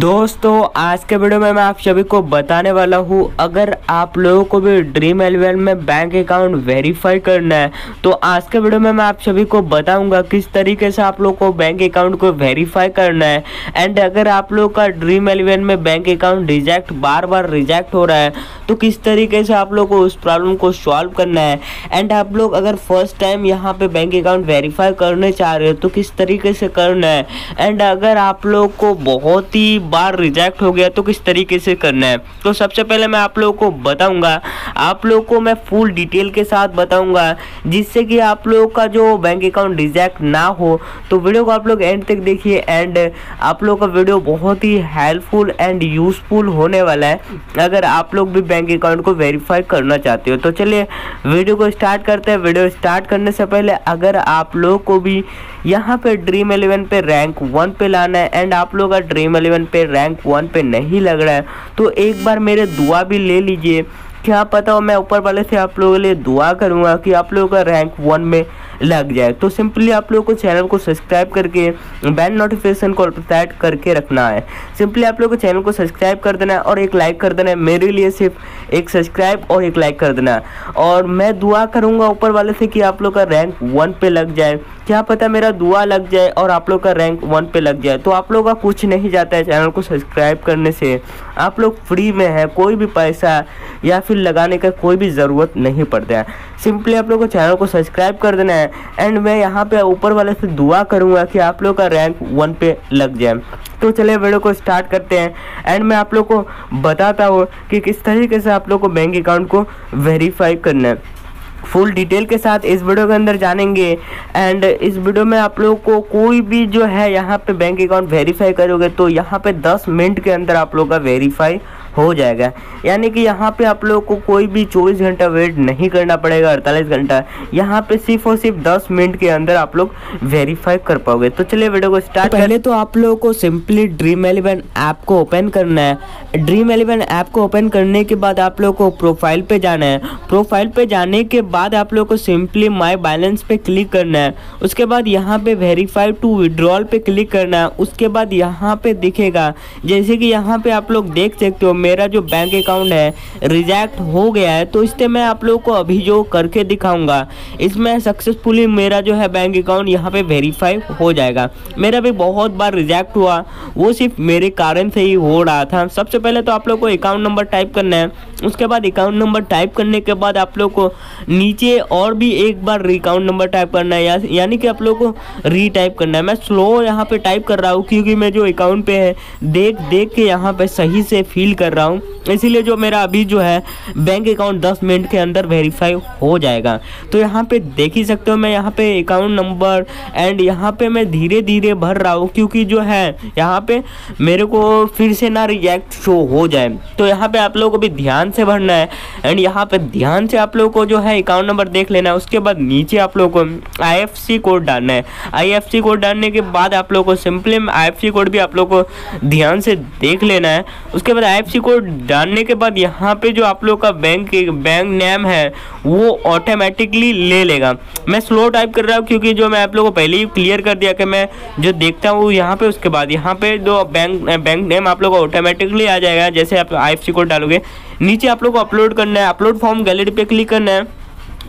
दोस्तों, आज के वीडियो में मैं आप सभी को बताने वाला हूँ, अगर आप लोगों को भी ड्रीम एलेवन में बैंक अकाउंट वेरीफाई करना है तो आज के वीडियो में मैं आप सभी को बताऊँगा किस तरीके से आप लोग को बैंक अकाउंट को वेरीफाई करना है। एंड अगर आप लोग का ड्रीम एलेवन में बैंक अकाउंट रिजेक्ट बार बार रिजेक्ट हो रहा है तो किस तरीके से आप लोग को उस प्रॉब्लम को सॉल्व करना है? एंड आप लोग अगर फ़र्स्ट टाइम यहाँ पे बैंक अकाउंट वेरीफाई करने चाह रहे हो तो किस तरीके से करना है? एंड अगर आप लोग को बहुत ही बार रिजेक्ट हो गया तो किस तरीके से करना है? तो सबसे पहले मैं आप लोगों को बताऊँगा। आप लोग को मैं फुल डिटेल के साथ बताऊँगा, जिससे कि आप लोगों का जो बैंक अकाउंट रिजेक्ट ना हो तो वीडियो को आप लोग एंड तक देखिए। एंड आप लोगों का वीडियो बहुत ही हेल्पफुल एंड यूजफुल होने वाला है, अगर आप लोग भी बैंक अकाउंट को वेरीफाई करना चाहते हो। तो चलिए वीडियो को स्टार्ट करते हैं। वीडियो स्टार्ट करने से पहले अगर आप लोग को भी यहाँ पे ड्रीम एलेवन पे रैंक वन पे लाना है एंड आप लोग का ड्रीम एलेवन पे रैंक वन पे नहीं लग रहा है तो एक बार मेरे दुआ भी ले लीजिए। क्या पता हो मैं ऊपर वाले से आप लोगों के लिए दुआ करूँगा कि आप लोगों का रैंक वन में लग जाए। तो सिंपली आप लोगों को चैनल को सब्सक्राइब करके बैन नोटिफिकेशन को सेट करके रखना है। सिंपली आप लोगों को चैनल को सब्सक्राइब कर देना है और एक लाइक कर देना है। मेरे लिए सिर्फ़ एक सब्सक्राइब और एक लाइक कर देना है। और मैं दुआ करूँगा ऊपर वाले से कि आप लोग का रैंक वन पे लग जाए। क्या पता मेरा दुआ लग जाए और आप लोग का रैंक वन पे लग जाए। तो आप लोग का कुछ नहीं जाता है चैनल को सब्सक्राइब करने से। आप लोग फ्री में है, कोई भी पैसा या फिर लगाने का कोई भी ज़रूरत नहीं पड़ता है। सिंपली आप लोग को चैनल को सब्सक्राइब कर देना है। एंड मैं यहाँ पे ऊपर वाले से दुआ करूँगा कि आप लोग का रैंक वन पे लग जाए। तो चलिए वीडियो को स्टार्ट करते हैं। एंड मैं आप लोग को बताता हूँ कि किस तरीके से आप लोग को बैंक अकाउंट को वेरीफाई करना है। फुल डिटेल के साथ इस वीडियो के अंदर जानेंगे। एंड इस वीडियो में आप लोग को कोई भी जो है यहाँ पे बैंक अकाउंट वेरीफाई करोगे तो यहाँ पे 10 मिनट के अंदर आप लोग का वेरीफाई हो जाएगा। यानी कि यहाँ पे आप लोग को कोई भी 24 घंटा वेट नहीं करना पड़ेगा 48 घंटा। यहाँ पे सिर्फ़ और सिर्फ़ 10 मिनट के अंदर आप लोग वेरीफाई कर पाओगे। तो चलिए वीडियो को स्टार्ट पहले तो आप लोगों को सिंपली ड्रीम एलेवन ऐप को ओपन करना है। ड्रीम एलेवन ऐप को ओपन करने के बाद आप लोग को प्रोफ़ाइल पे जाना है। प्रोफ़ाइल पे जाने के बाद आप लोग को सिंपली माई बैलेंस पे क्लिक करना है। उसके बाद यहाँ पे वेरीफाई टू विड्रॉल पे क्लिक करना है। उसके बाद यहाँ पे दिखेगा। जैसे कि यहाँ पे आप लोग देख सकते हो मेरा जो बैंक अकाउंट है रिजेक्ट हो गया है तो इससे मैं आप लोगों को अभी जो करके दिखाऊँगा। इसमें सक्सेसफुली मेरा जो है बैंक अकाउंट यहाँ पे वेरीफाई हो जाएगा। मेरा भी बहुत बार रिजेक्ट हुआ वो सिर्फ़ मेरे कारण से ही हो रहा था। सबसे पहले तो आप लोग को अकाउंट नंबर टाइप करना है उसके बाद अकाउंट नंबर टाइप करने के बाद आप लोग को नीचे और भी एक बार अकाउंट नंबर टाइप करना है या, यानी कि आप लोग को रीटाइप करना है। मैं स्लो यहाँ पे टाइप कर रहा हूँ क्योंकि मैं जो अकाउंट पे है देख देख के यहाँ पे सही से फील कर रहा हूँ। इसीलिए जो मेरा अभी जो है बैंक अकाउंट 10 मिनट के अंदर वेरीफाई हो जाएगा। तो यहाँ पे देख ही सकते हो मैं यहाँ पे अकाउंट नंबर एंड यहाँ पे मैं धीरे धीरे भर रहा हूँ क्योंकि जो है यहाँ पे मेरे को फिर से ना रिजेक्ट शो हो जाए। तो यहाँ पे आप लोगों को भी ध्यान से भरना है एंड यहाँ पे ध्यान से आप लोग को जो है अकाउंट नंबर देख लेना है। उसके बाद नीचे आप लोग को आई कोड डालना है। आई कोड डालने के बाद आप लोग को सिंपली आई कोड भी आप लोग को ध्यान से देख लेना है। उसके बाद आई कोड डालने के बाद यहाँ पे जो आप लोग का बैंक बैंक नेम है, वो ऑटोमेटिकली ले लेगा। मैं स्लो टाइप कर रहा हूँ क्योंकि जो मैं आप लोगों को पहले ही क्लियर कर दिया कि मैं जो देखता हूँ यहाँ पे उसके बाद। यहाँ पे जो बैंक बैंक नेम आप लोग का ऑटोमेटिकली आ जाएगा, जैसे आप आई कोड डालोगे। नीचे आप लोग को अपलोड करना है। अपलोड फॉर्म गैलरी पे क्लिक करना है।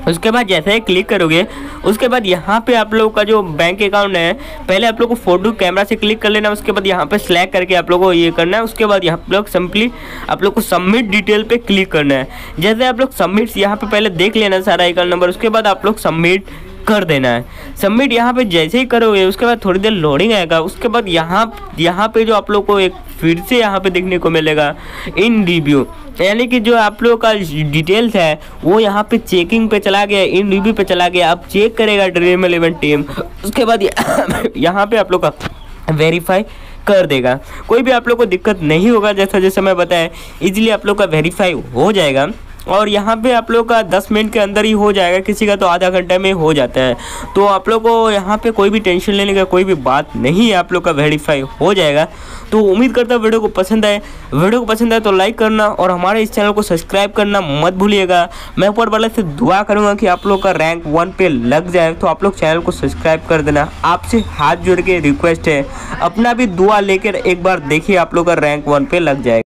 उसके बाद जैसे ही क्लिक करोगे, उसके बाद यहाँ पे आप लोग का जो बैंक अकाउंट है, पहले आप लोग को फ़ोटो कैमरा से क्लिक कर लेना, उसके बाद यहाँ पे सिलेक्ट करके आप लोग को ये करना है, उसके बाद यहाँ लोग सिंपली आप लोग को सबमिट डिटेल पे क्लिक करना है। जैसे आप लोग सबमिट यहाँ पे पहले देख लेना सारा अकाउंट नंबर उसके बाद आप लोग सबमिट कर देना है। सबमिट यहाँ पे जैसे ही करोगे, उसके बाद थोड़ी देर लोडिंग आएगा। उसके बाद यहाँ यहाँ पे जो आप लोग को एक फिर से यहाँ पे देखने को मिलेगा इन रिव्यू यानी कि जो आप लोग का डिटेल्स है, वो यहाँ पे चेकिंग पे चला गया इन रिव्यू पे चला गया। अब चेक करेगा ड्रीम एलेवन टीम उसके बाद यहाँ पे आप लोग का वेरीफाई कर देगा। कोई भी आप लोग को दिक्कत नहीं होगा जैसा जैसा मैं बताया इजीली आप लोग का वेरीफाई हो जाएगा। और यहाँ पे आप लोग का 10 मिनट के अंदर ही हो जाएगा, किसी का तो आधा घंटे में हो जाता है। तो आप लोग को यहाँ पे कोई भी टेंशन लेने का कोई भी बात नहीं है, आप लोग का वेरीफाई हो जाएगा। तो उम्मीद करता हूँ वीडियो को पसंद आए। वीडियो को पसंद आए तो लाइक करना और हमारे इस चैनल को सब्सक्राइब करना मत भूलिएगा। मैं ऊपर वाले से दुआ करूँगा कि आप लोग का रैंक वन पे लग जाए तो आप लोग चैनल को सब्सक्राइब कर देना। आपसे हाथ जोड़ के रिक्वेस्ट है। अपना भी दुआ लेकर एक बार देखिए आप लोग का रैंक वन पे लग जाएगा।